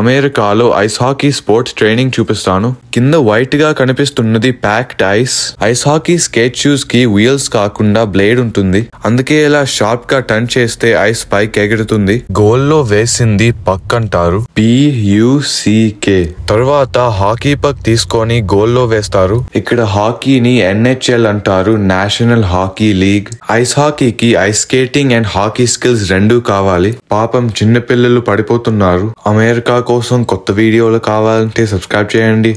అమెరికాలో ice hockey sports training చూపిస్తాను. కింద వైట్గా కనిపిస్తున్నది packed ice ice hockey skate షూస్కి wheels కాకుండా బ్లేడ్ ఉంటుంది. అందుకే ఇలా షార్ప్గా టర్న్ చేస్తే ఐస్ పైకి ఎగురుతుంది. గోల్లో వేసింది పక్ అంటారు పియుసికే తర్వాత హాకీ పక్ తీసుకొని గోల్లో వేస్తారు. ఇక్కడ హాకీని ఎన్హెచ్ఎల్ అంటారు. National hockey league ice హాకీకి ice skating and hockey skills రెండూ కావాలి. పాపం చిన్న పిల్లలు పడిపోతున్నారు. అమెరికా కోసం కొత్త వీడియోలు కావాలంటే సబ్స్క్రైబ్ చేయండి.